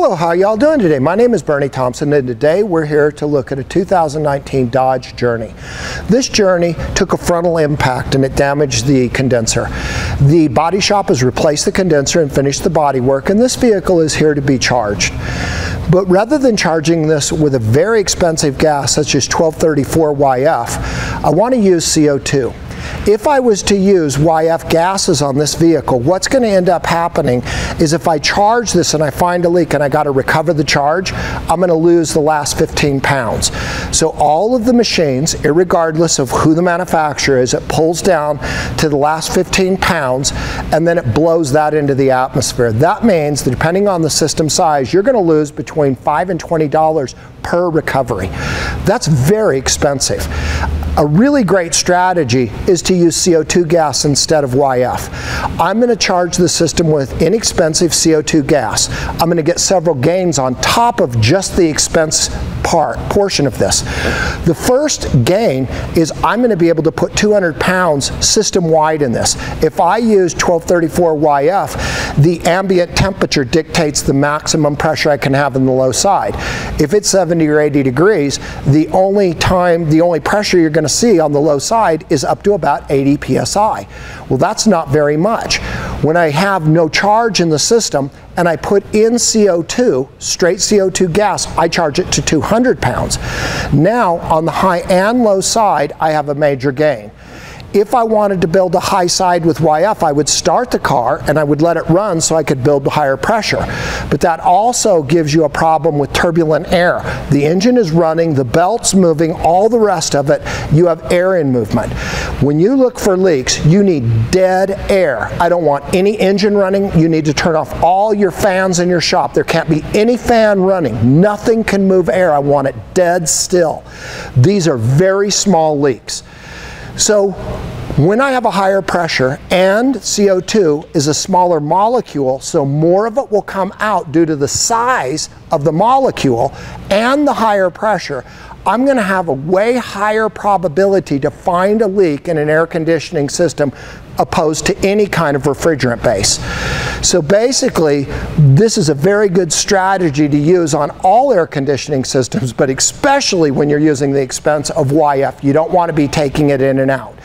Hello, how y'all doing today? My name is Bernie Thompson and today we're here to look at a 2019 Dodge Journey. This Journey took a frontal impact and it damaged the condenser. The body shop has replaced the condenser and finished the body work and this vehicle is here to be charged. But rather than charging this with a very expensive gas such as 1234YF, I want to use CO2. If I was to use YF gases on this vehicle, what's going to end up happening is if I charge this and I find a leak and I got to recover the charge, I'm going to lose the last 15 pounds. So all of the machines, regardless of who the manufacturer is, it pulls down to the last 15 pounds and then it blows that into the atmosphere. That means that depending on the system size, you're going to lose between 5 and $20 per recovery. That's very expensive. A really great strategy is to use CO2 gas instead of YF. I'm going to charge the system with inexpensive CO2 gas. I'm going to get several gains on top of just the expense part portion of this. The first gain is I'm going to be able to put 200 pounds system wide in this. If I use 1234 YF, the ambient temperature dictates the maximum pressure I can have in the low side. If it's 70 or 80 degrees, the only time, the only pressure you're going to see on the low side is up to about 80 psi. Well, that's not very much. When I have no charge in the system and I put in CO2, straight CO2 gas, I charge it to 200 pounds. Now, on the high and low side, I have a major gain. If I wanted to build a high side with YF, I would start the car and I would let it run so I could build the higher pressure. But that also gives you a problem with turbulent air. The engine is running, the belt's moving, all the rest of it, you have air in movement. When you look for leaks, you need dead air. I don't want any engine running. You need to turn off all your fans in your shop. There can't be any fan running. Nothing can move air. I want it dead still. These are very small leaks. So when I have a higher pressure and CO2 is a smaller molecule, so more of it will come out due to the size of the molecule and the higher pressure, I'm going to have a way higher probability to find a leak in an air conditioning system opposed to any kind of refrigerant base. So basically, this is a very good strategy to use on all air conditioning systems, but especially when you're using the expense of YF. You don't want to be taking it in and out.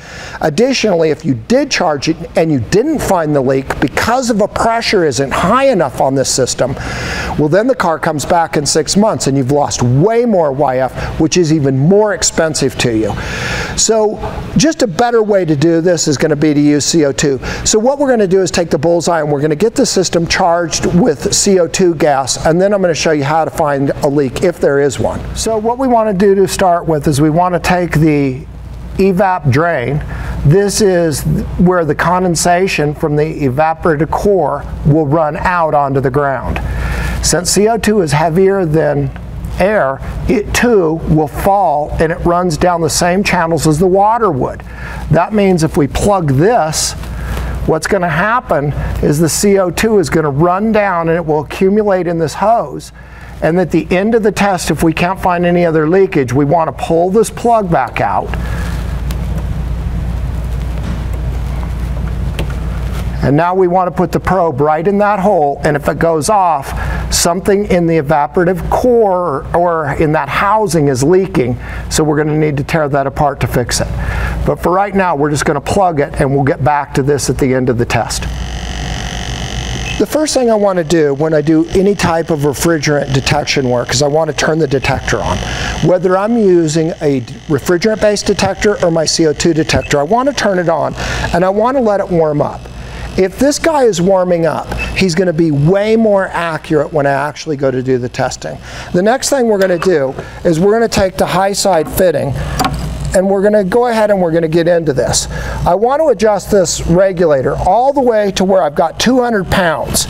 Additionally, if you did charge it and you didn't find the leak because of a pressure isn't high enough on this system, well then the car comes back in six months and you've lost way more YF, which is even more expensive to you. So just a better way to do this is going to be to use CO2. So what we're going to do is take the bullseye and we're going to get the system charged with CO2 gas and then I'm going to show you how to find a leak if there is one. So what we want to do to start with is we want to take the evap drain. This is where the condensation from the evaporated core will run out onto the ground. Since CO2 is heavier than air, it too will fall and it runs down the same channels as the water would. That means if we plug this, what's going to happen is the CO2 is going to run down and it will accumulate in this hose. And at the end of the test, if we can't find any other leakage, we want to pull this plug back out. And now we want to put the probe right in that hole, and if it goes off, something in the evaporative core or in that housing is leaking, so we're going to need to tear that apart to fix it. But for right now, we're just going to plug it, and we'll get back to this at the end of the test. The first thing I want to do when I do any type of refrigerant detection work is I want to turn the detector on. Whether I'm using a refrigerant-based detector or my CO2 detector, I want to turn it on and I want to let it warm up. If this guy is warming up, he's going to be way more accurate when I actually go to do the testing. The next thing we're going to do is we're going to take the high side fitting and we're going to go ahead and we're going to get into this. I want to adjust this regulator all the way to where I've got 200 pounds.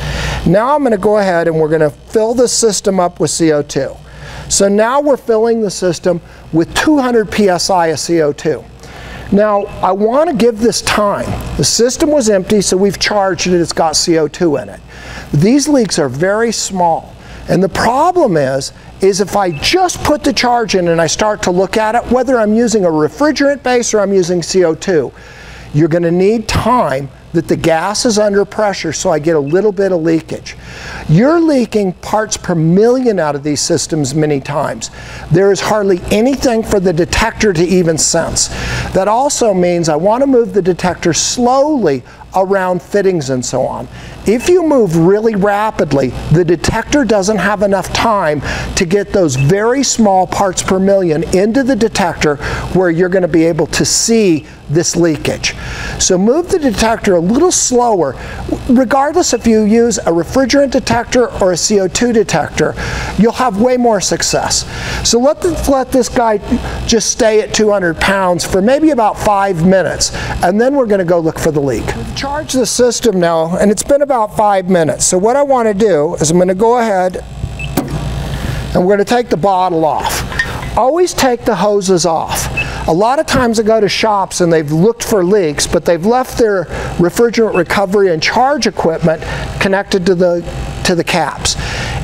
Now I'm going to go ahead and we're going to fill the system up with CO2. So now we're filling the system with 200 psi of CO2. Now, I want to give this time. The system was empty, so we've charged it. It's got CO2 in it. These leaks are very small. And the problem is, is if I just put the charge in and I start to look at it, whether I'm using a refrigerant base or I'm using CO2, you're going to need time that the gas is under pressure so I get a little bit of leakage. You're leaking parts per million out of these systems many times. There is hardly anything for the detector to even sense. That also means I want to move the detector slowly around fittings and so on. If you move really rapidly, the detector doesn't have enough time to get those very small parts per million into the detector where you're going to be able to see this leakage. So move the detector little slower, regardless if you use a refrigerant detector or a CO2 detector, you'll have way more success. So let, the, let this guy just stay at 200 pounds for maybe about five minutes, and then we're going to go look for the leak. We've charged the system now, and it's been about five minutes. So what I want to do is I'm going to go ahead and we're going to take the bottle off. Always take the hoses off. A lot of times I go to shops and they've looked for leaks, but they've left their refrigerant recovery and charge equipment connected to the, to the caps.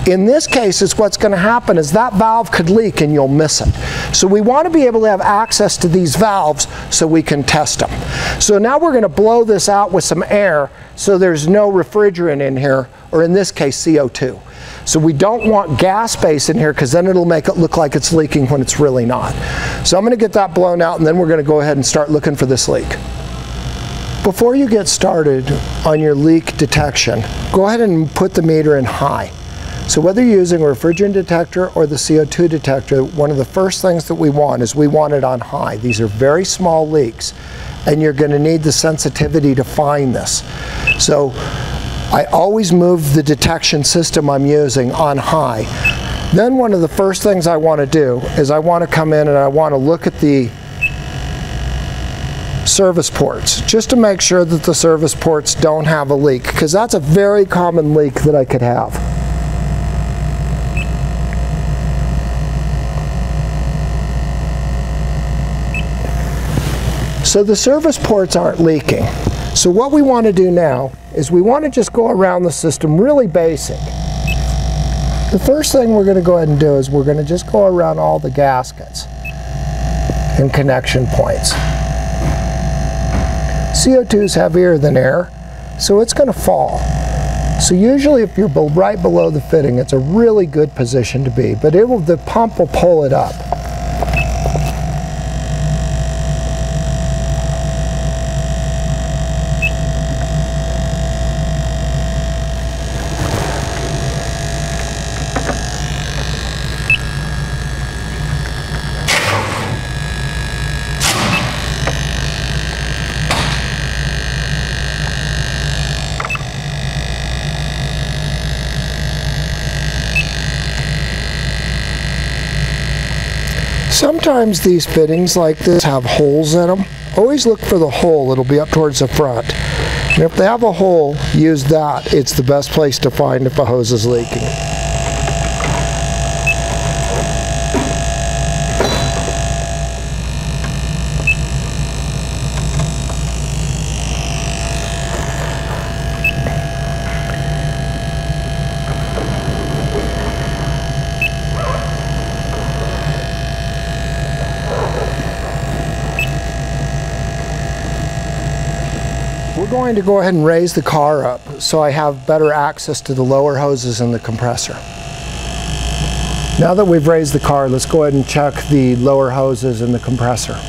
In this case, is what's going to happen is that valve could leak and you'll miss it. So we want to be able to have access to these valves so we can test them. So now we're going to blow this out with some air so there's no refrigerant in here, or in this case, CO2. So we don't want gas space in here because then it'll make it look like it's leaking when it's really not. So I'm going to get that blown out and then we're going to go ahead and start looking for this leak. Before you get started on your leak detection, go ahead and put the meter in high. So whether you're using a refrigerant detector or the CO2 detector, one of the first things that we want is we want it on high. These are very small leaks and you're going to need the sensitivity to find this. So I always move the detection system I'm using on high. Then one of the first things I want to do is I want to come in and I want to look at the service ports just to make sure that the service ports don't have a leak because that's a very common leak that I could have. So the service ports aren't leaking. So what we want to do now is we want to just go around the system really basic. The first thing we're going to go ahead and do is we're going to just go around all the gaskets and connection points. CO2 is heavier than air, so it's going to fall. So usually if you're right below the fitting, it's a really good position to be, but it will, the pump will pull it up. Sometimes these fittings like this have holes in them. Always look for the hole, it'll be up towards the front. And if they have a hole, use that. It's the best place to find if a hose is leaking. We're going to go ahead and raise the car up so I have better access to the lower hoses in the compressor. Now that we've raised the car, let's go ahead and check the lower hoses in the compressor.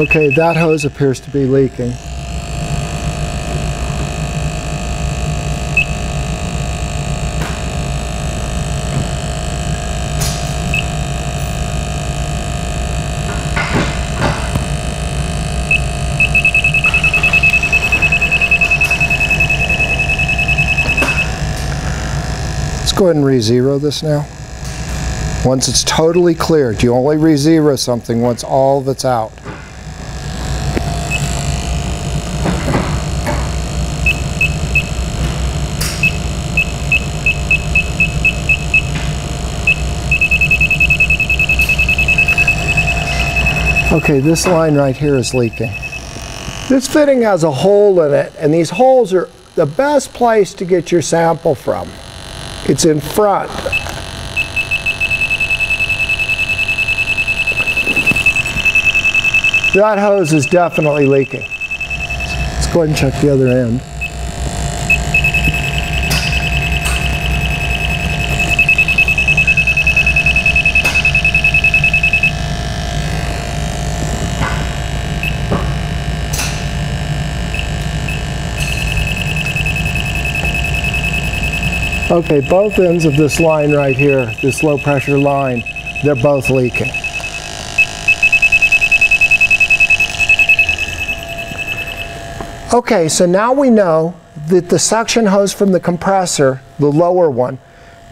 Okay, that hose appears to be leaking. Let's go ahead and re-zero this now. Once it's totally cleared, you only re-zero something once all of it's out. Okay, this line right here is leaking. This fitting has a hole in it, and these holes are the best place to get your sample from. It's in front. That hose is definitely leaking. Let's go ahead and check the other end. Okay, both ends of this line right here, this low pressure line, they're both leaking. Okay, so now we know that the suction hose from the compressor, the lower one,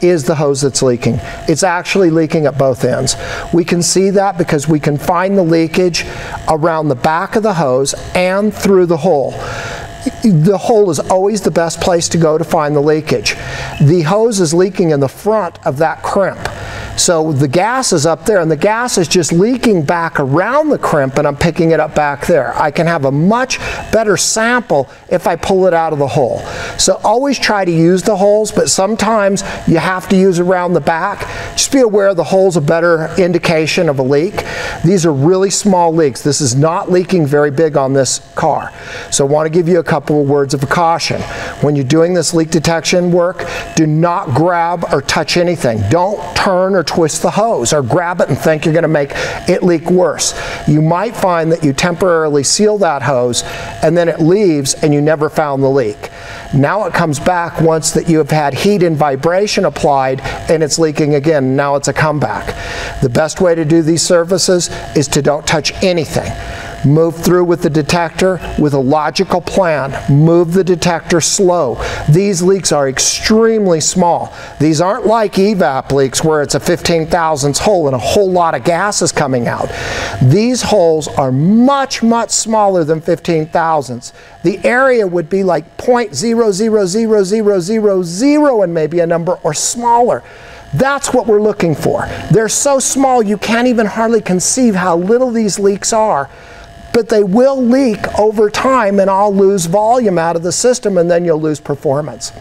is the hose that's leaking. It's actually leaking at both ends. We can see that because we can find the leakage around the back of the hose and through the hole the hole is always the best place to go to find the leakage. The hose is leaking in the front of that crimp. So the gas is up there and the gas is just leaking back around the crimp and I'm picking it up back there. I can have a much better sample if I pull it out of the hole. So always try to use the holes, but sometimes you have to use around the back. Just be aware the hole's a better indication of a leak. These are really small leaks. This is not leaking very big on this car. So I want to give you a couple of words of caution. When you're doing this leak detection work, do not grab or touch anything. Don't turn or twist the hose or grab it and think you're going to make it leak worse. You might find that you temporarily seal that hose and then it leaves and you never found the leak. Now it comes back once that you have had heat and vibration applied and it's leaking again. Now it's a comeback. The best way to do these services is to don't touch anything. Move through with the detector with a logical plan. Move the detector slow. These leaks are extremely small. These aren't like evap leaks where it's a 15 thousandths hole and a whole lot of gas is coming out. These holes are much, much smaller than 15 thousandths. The area would be like 0.000000 and maybe a number or smaller. That's what we're looking for. They're so small you can't even hardly conceive how little these leaks are but they will leak over time and I'll lose volume out of the system and then you'll lose performance.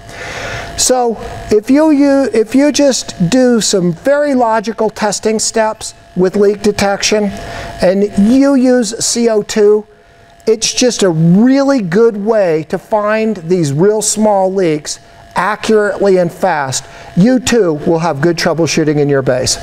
So if you, you, if you just do some very logical testing steps with leak detection and you use CO2, it's just a really good way to find these real small leaks accurately and fast. You too will have good troubleshooting in your base.